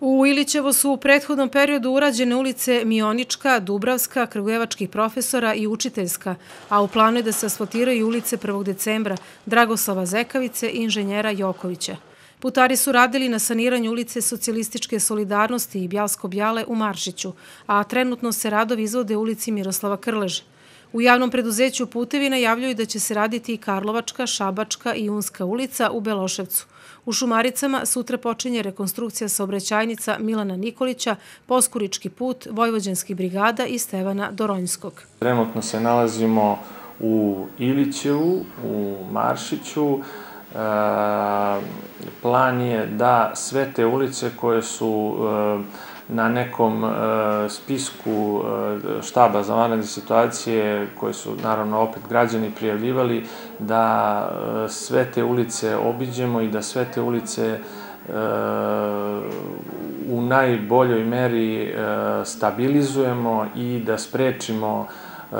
U Ilićevo su u prethodnom periodu urađene ulice Mionička, Dubravska, Kragujevačkih profesora i Učiteljska, a u planu je da se asfaltiraju ulice 1. decembra Dragoslava Zekavice i inženjera Jokovića. Putari su radili na saniranju ulice Socijalističke solidarnosti i Bjalsko-Bjale u Maršiću, a trenutno se radovi izvode ulici Miroslava Krleže. U javnom preduzeću putevi najavljuju da će se raditi i Karlovačka, Šabačka i Unska ulica u Beloševcu. U Šumaricama sutra počinje rekonstrukcija saobraćajnica Milana Nikolića, Poskurički put, Vojvođanskih brigada i Stevana Doronjskog. Trenutno se nalazimo u Ilićevu, u Maršiću. E, plan je da sve te ulice koje su e, na nekom e, spisku e, štaba za vanredne situacije, koje su naravno opet građani prijavljivali, da e, sve te ulice obiđemo i da sve te ulice e, u najboljoj meri e, stabilizujemo i da sprečimo e,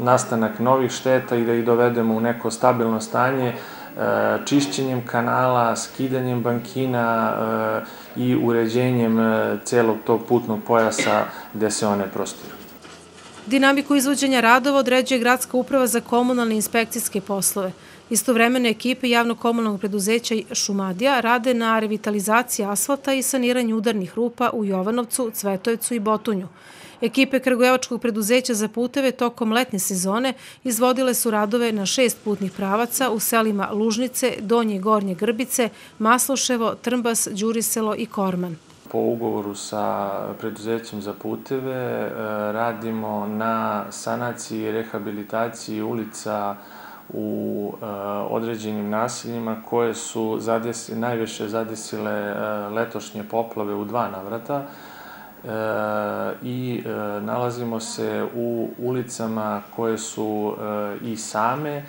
nastanak novih šteta i da ih dovedemo u neko stabilno stanje čišćenjem kanala, skidanjem bankina e, i uređenjem e, celog tog putnog pojasa gde se one prostiru. Dinamiku izvođenja radova određuje Gradska uprava za komunalne inspekcijske poslove. Istovremene ekipe javno-komunalnog preduzeća Šumadija rade na revitalizaciji asfalta i saniranju udarnih rupa u Jovanovcu, Cvetojevcu i Botunju. Ekipe Kragujevačkog preduzeća za puteve tokom letnje sezone izvodile su radove na šest putnih pravaca u selima Lužnice, Donje i Gornje Grbice, Masloševo, Trmbas, Đuriselo i Korman. Po ugovoru sa preduzećem za puteve e, radimo na sanaciji i rehabilitaciji ulica u e, određenim naseljima koje su zadesi, najviše zadesile e, letošnje poplave u dva navrata i nalazimo se u ulicama koje su i same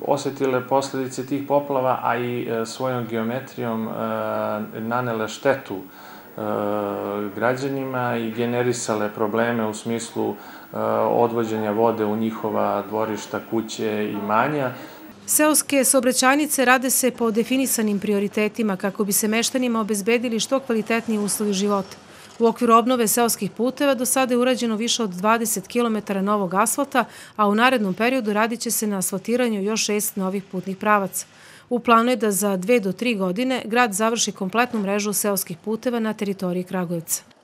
osetile posledice tih poplava, a i svojom geometrijom nanele štetu građanima i generisale probleme u smislu odvođenja vode u njihova dvorišta, kuće i manja. Seoske sobraćajnice rade se po definisanim prioritetima kako bi se meštanima obezbedili što kvalitetniji uslovi života. U okviru obnove seoskih puteva do sada je urađeno više od 20 km novog asfalta, a u narednom periodu radit će se na asfaltiranju još šest novih putnih pravaca. U planu je da za dve do tri godine grad završi kompletnu mrežu seoskih puteva na teritoriji Kragujevca.